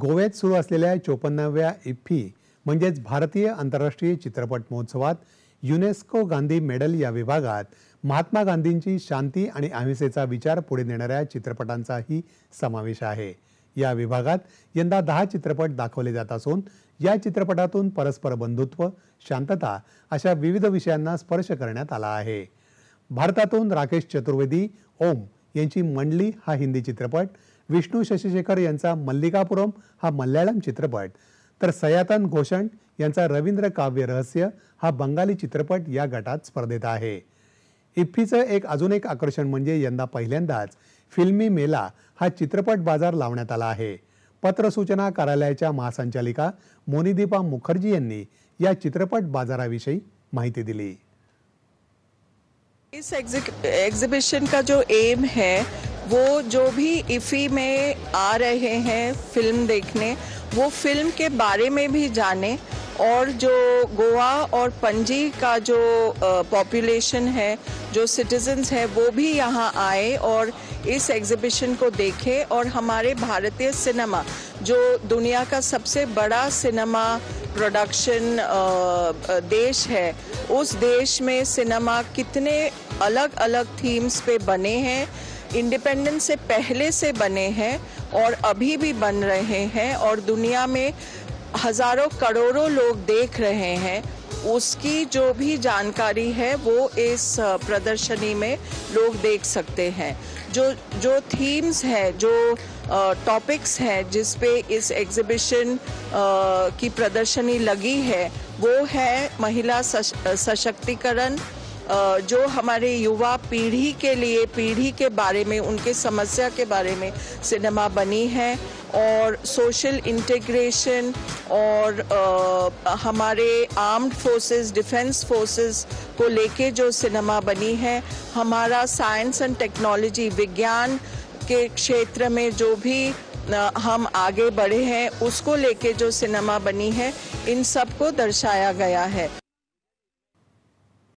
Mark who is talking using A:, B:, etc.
A: गोव्यात सुरू असलेल्या चोपन्नाव्या इफ्फी म्हणजेच भारतीय आंतरराष्ट्रीय चित्रपट महोत्सवात युनेस्को गांधी मेडल या विभागात महात्मा गांधींची शांती आणि अहिंसेचा विचार पुढे नेणाऱ्या चित्रपटांचाही समावेश आहे. या विभागात यंदा दहा चित्रपट दाखवले जात असून या चित्रपटातून परस्पर बंधुत्व शांतता अशा विविध विषयांना स्पर्श करण्यात आला आहे. भारतातून राकेश चतुर्वेदी ओम यांची मंडली हा हिंदी चित्रपट विष्णू शशिशेखर यांचा मल्लिकापुरम हा मल्याळम चित्रपट. तर सयातन घोषण यांचा रवींद्र काव्य रहस्य हा बंगाली चित्रपट या गटात स्पर्धेत आहे. इफ्फीचं एक अजून एक आकर्षण म्हणजे यंदा पहिल्यांदाच फिल्मी मेला हा चित्रपट बाजार लावण्यात आला आहे. पत्रसूचना कार्यालयाच्या महासंचालिका मोनिदीपा मुखर्जी यांनी या चित्रपट बाजाराविषयी माहिती दिली.
B: इस एग्जिबिशन का जो एम है वो जो भी इफ़ी में आ रहे हैं फ़िल्म देखने, वो फ़िल्म के बारे में भी जाने और जो गोवा और पणजी का जो पॉपुलेशन है, जो सिटीजन्स है, वो भी यहाँ आए और इस एग्जीबिशन को देखें और हमारे भारतीय सिनेमा जो दुनिया का सबसे बड़ा सिनेमा प्रोडक्शन देश है, उस देश में सिनेमा कितने अलग अलग थीम्स पे बने हैं इंडिपेंडेंस से पहले से बने हैं और अभी भी बन रहे हैं और दुनिया में हज़ारों करोड़ों लोग देख रहे हैं उसकी जो भी जानकारी है वो इस प्रदर्शनी में लोग देख सकते हैं। जो जो थीम्स हैं जो टॉपिक्स हैं जिस पे इस एग्जिबिशन की प्रदर्शनी लगी है वो है महिला सश, सशक्तिकरण जो हमारे युवा पीढ़ी के लिए पीढ़ी के बारे में उनके समस्या के बारे में सिनेमा बनी है और सोशल इंटीग्रेशन और आ, हमारे आर्म्ड फोर्सेस डिफेंस फोर्सेस को लेके जो सिनेमा बनी है हमारा साइंस एंड टेक्नोलॉजी विज्ञान के क्षेत्र में जो भी हम आगे बढ़े हैं उसको लेके जो सिनेमा बनी है इन सबको दर्शाया गया है।